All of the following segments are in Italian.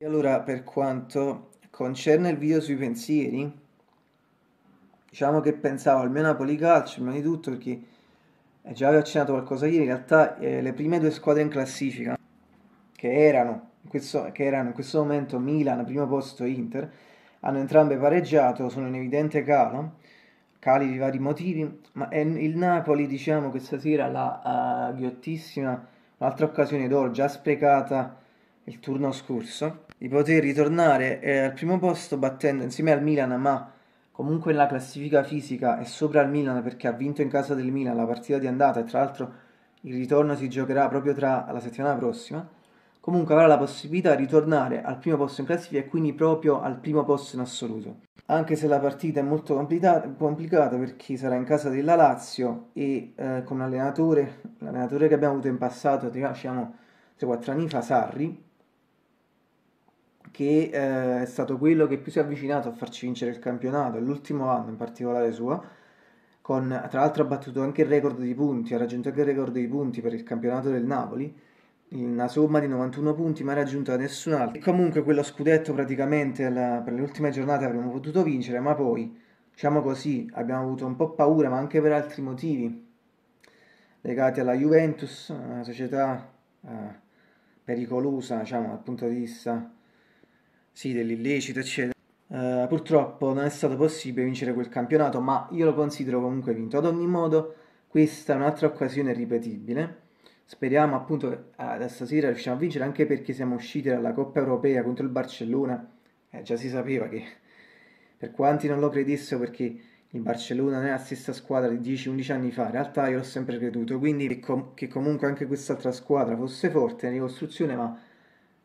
E allora, per quanto concerne il video sui pensieri, diciamo che pensavo al mio Napoli Calcio, prima di tutto perché eh, già avevo accennato qualcosa ieri, in realtà eh, le prime due squadre in classifica, che erano, in questo, che erano in questo momento Milan, primo posto Inter, hanno entrambe pareggiato, sono in evidente calo, cali di vari motivi, ma il Napoli diciamo che stasera la uh, ghiottissima, un'altra occasione d'oro già sprecata il turno scorso, di poter ritornare eh, al primo posto battendo insieme al Milan, ma comunque nella classifica fisica è sopra il Milan perché ha vinto in casa del Milan la partita di andata e tra l'altro il ritorno si giocherà proprio tra la settimana prossima. Comunque avrà la possibilità di ritornare al primo posto in classifica e quindi proprio al primo posto in assoluto. Anche se la partita è molto complicata perché sarà in casa della Lazio e eh, con un allenatore, l'allenatore che abbiamo avuto in passato, diciamo 3-4 anni fa, Sarri, che eh, è stato quello che più si è avvicinato a farci vincere il campionato, l'ultimo anno in particolare suo, con, tra l'altro ha battuto anche il record di punti, ha raggiunto anche il record di punti per il campionato del Napoli, una somma di 91 punti mai raggiunta da nessun altro. E comunque quello scudetto praticamente la, per le ultime giornate avremmo potuto vincere, ma poi, diciamo così, abbiamo avuto un po' paura, ma anche per altri motivi legati alla Juventus, una società eh, pericolosa, diciamo, dal punto di vista sì, dell'illecito, eccetera. Uh, purtroppo non è stato possibile vincere quel campionato, ma io lo considero comunque vinto. Ad ogni modo, questa è un'altra occasione ripetibile. Speriamo appunto che da stasera riusciamo a vincere, anche perché siamo usciti dalla Coppa Europea contro il Barcellona. Eh, già si sapeva che, per quanti non lo credessero, perché il Barcellona non è la stessa squadra di 10-11 anni fa, in realtà io l'ho sempre creduto, quindi che, com- che comunque anche quest'altra squadra fosse forte in ricostruzione, ma,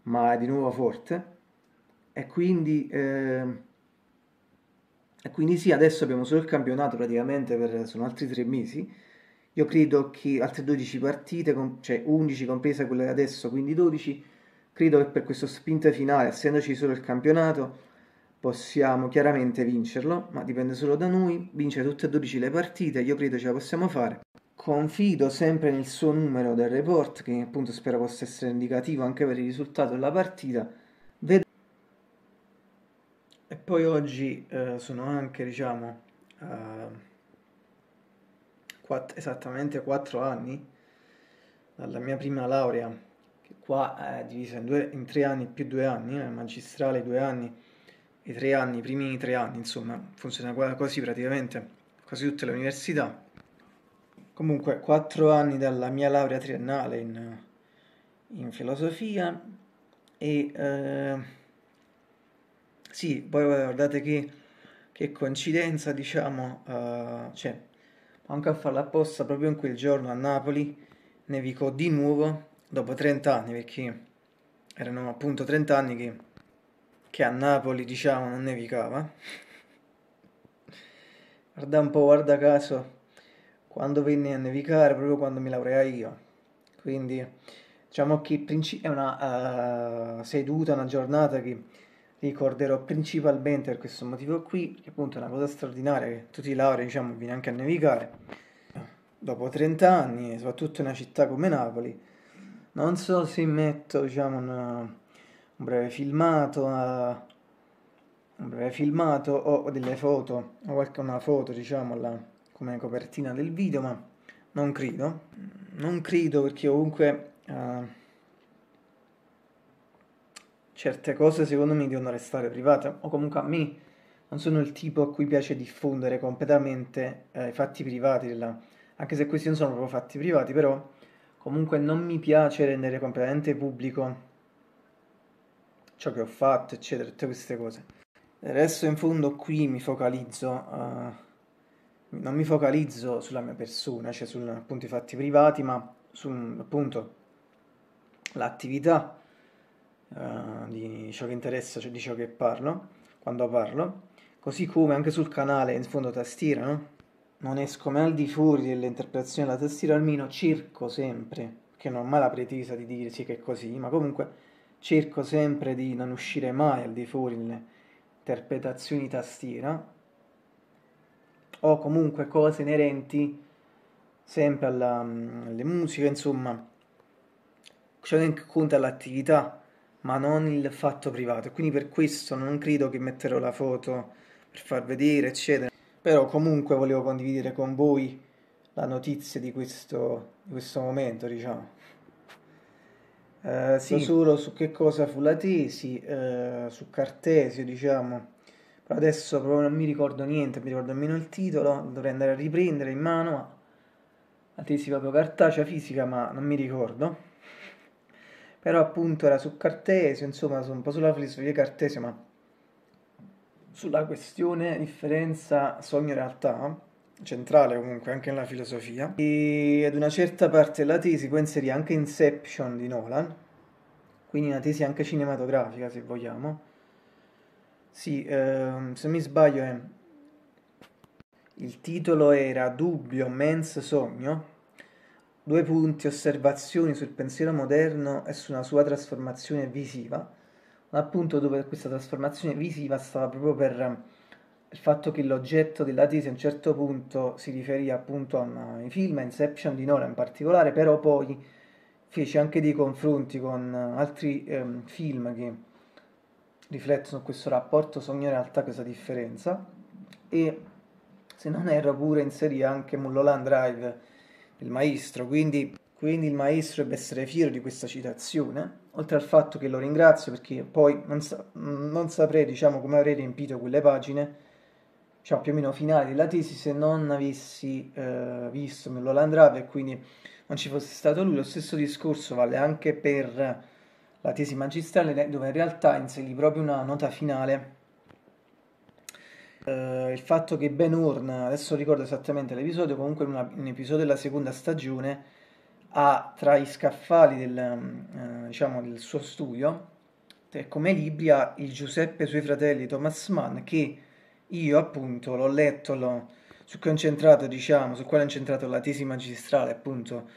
ma di nuovo forte e quindi, eh, e quindi sì, adesso abbiamo solo il campionato praticamente per sono altri tre mesi. Io credo che altre 12 partite, cioè 11 compresa quelle adesso, quindi 12, credo che per questo sprint finale, essendoci solo il campionato, possiamo chiaramente vincerlo, ma dipende solo da noi, vincere tutte e 12 le partite, io credo ce la possiamo fare. Confido sempre nel suo numero del report, che appunto spero possa essere indicativo anche per il risultato della partita. E poi oggi eh, sono anche, diciamo, uh, quatt- esattamente 4 anni dalla mia prima laurea, che qua è divisa in, due, in tre anni più due anni, eh, magistrale due anni e tre anni, i primi tre anni, insomma, funziona così praticamente quasi tutte le università. Comunque, 4 anni dalla mia laurea triennale in, in filosofia e... Eh, sì, poi guardate che, che coincidenza, diciamo, uh, cioè, anche a farla apposta proprio in quel giorno a Napoli nevicò di nuovo dopo 30 anni, perché erano appunto 30 anni che, che a Napoli, diciamo, non nevicava. Guarda un po', guarda caso, quando venne a nevicare, proprio quando mi laureai io. Quindi, diciamo che è una uh, seduta, una giornata che ricorderò principalmente per questo motivo qui, che appunto è una cosa straordinaria che tutti i laurei, diciamo, viene anche a nevicare. Dopo 30 anni, soprattutto in una città come Napoli, non so se metto, diciamo, una, un breve filmato, una, un breve filmato o delle foto, o qualche una foto, diciamo, la, come copertina del video, ma non credo. Non credo perché comunque... Uh, certe cose secondo me devono restare private o comunque a me non sono il tipo a cui piace diffondere completamente eh, i fatti privati della... anche se questi non sono proprio fatti privati però comunque non mi piace rendere completamente pubblico ciò che ho fatto eccetera tutte queste cose. Adesso in fondo qui mi focalizzo uh, non mi focalizzo sulla mia persona cioè su appunto i fatti privati ma su appunto l'attività uh, di ciò che interessa, cioè di ciò che parlo, quando parlo, così come anche sul canale in fondo tastiera, no? Non esco mai al di fuori dell'interpretazione della tastiera, almeno cerco sempre, che non ho mai la pretesa di dire sì che è così, ma comunque cerco sempre di non uscire mai al di fuori delle interpretazioni tastiera, o comunque cose inerenti sempre alla, alle musiche, insomma, ciò che conta all'attività ma non il fatto privato. Quindi per questo non credo che metterò la foto per far vedere, eccetera. Però comunque volevo condividere con voi la notizia di questo, di questo momento, diciamo. Uh, sì, solo su che cosa fu la tesi, uh, su Cartesio, diciamo. Però adesso proprio non mi ricordo niente, mi ricordo nemmeno il titolo, dovrei andare a riprendere in mano. Ma la tesi proprio cartacea fisica, ma non mi ricordo. Però appunto era su Cartesio, insomma, un po' sulla filosofia Cartesio, ma sulla questione differenza sogno-realtà, centrale comunque anche nella filosofia, e ad una certa parte della tesi poi inserì anche Inception di Nolan, quindi una tesi anche cinematografica se vogliamo. Sì, ehm, se mi sbaglio è... Il titolo era Dubbio, mens, sogno, due punti, osservazioni sul pensiero moderno e su una sua trasformazione visiva. Appunto dove questa trasformazione visiva stava proprio per il fatto che l'oggetto della tesi a un certo punto si riferì appunto ai film, a Inception di Nora in particolare, però poi fece anche dei confronti con altri ehm, film che riflettono questo rapporto sogno-realtà, questa differenza, e se non erro pure inserì anche Mulholland Drive, il maestro, quindi quindi il maestro deve essere fiero di questa citazione, oltre al fatto che lo ringrazio perché poi non, sa- non saprei diciamo, come avrei riempito quelle pagine, diciamo più o meno finali della tesi, se non avessi eh, visto Mulholland Drive e quindi non ci fosse stato lui. Lo stesso discorso vale anche per la tesi magistrale, dove in realtà inserì proprio una nota finale. Uh, il fatto che Ben Hurn, adesso ricordo esattamente l'episodio, comunque una, un episodio della seconda stagione, ha tra i scaffali del, eh, diciamo, del suo studio, come libri, ha il Giuseppe sui fratelli Thomas Mann, che io appunto l'ho letto, l'ho, su cui ho incentrato, diciamo, su quale ho incentrato la tesi magistrale, appunto,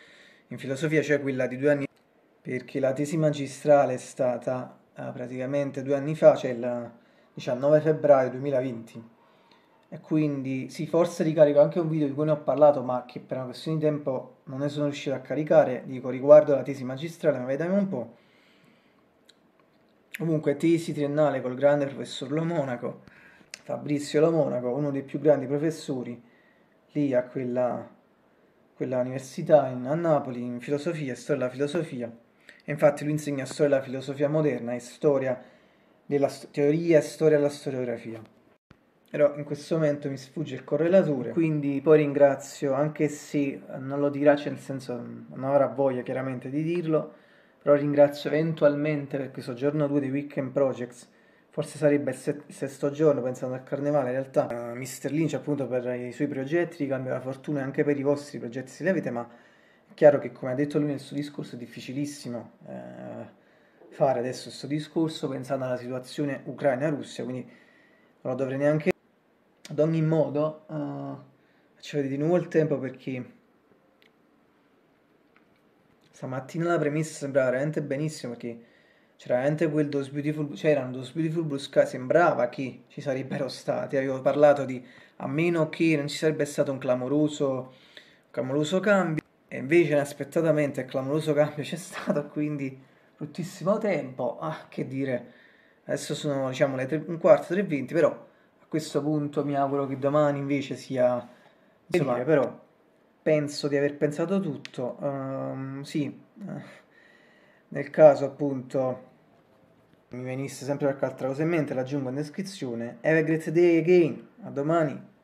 in filosofia, cioè quella di due anni perché la tesi magistrale è stata eh, praticamente due anni fa, cioè il 19 febbraio 2020 e quindi sì, forse ricarico anche un video di cui ne ho parlato, ma che per una questione di tempo non ne sono riuscito a caricare, dico riguardo la tesi magistrale, ma vediamo un po'. Comunque, tesi triennale col grande professor Lo Monaco, Fabrizio Lo Monaco, uno dei più grandi professori lì a quella, quella università in, a Napoli in filosofia, storia della filosofia. E infatti lui insegna storia della filosofia moderna e storia della teoria e storia della storiografia però in questo momento mi sfugge il correlatore, quindi poi ringrazio, anche se non lo dirà, cioè nel senso non avrà voglia chiaramente di dirlo, però ringrazio eventualmente per questo giorno 2 di Weekend Projects, forse sarebbe il, set- sesto giorno pensando al carnevale, in realtà uh, Mr. Lynch appunto per i suoi progetti, di cambio la fortuna anche per i vostri progetti se li avete, ma è chiaro che come ha detto lui nel suo discorso è difficilissimo eh, fare adesso questo discorso pensando alla situazione Ucraina-Russia, quindi non lo dovrei neanche ad ogni modo, uh, faccio vedere di nuovo il tempo perché stamattina la premessa sembrava veramente benissimo perché c'era veramente quel Those Beautiful, c'erano Those Beautiful Blue Sky, sembrava che ci sarebbero stati, avevo parlato di a meno che non ci sarebbe stato un clamoroso, clamoroso cambio e invece inaspettatamente il clamoroso cambio c'è stato, quindi bruttissimo tempo, ah che dire, adesso sono diciamo le 3, un quarto, 3.20, però questo punto mi auguro che domani invece sia... Insomma, dire, però penso di aver pensato tutto. Um, sì, eh, nel caso appunto mi venisse sempre qualche altra cosa in mente, l'aggiungo in descrizione. Have a great day again, a domani.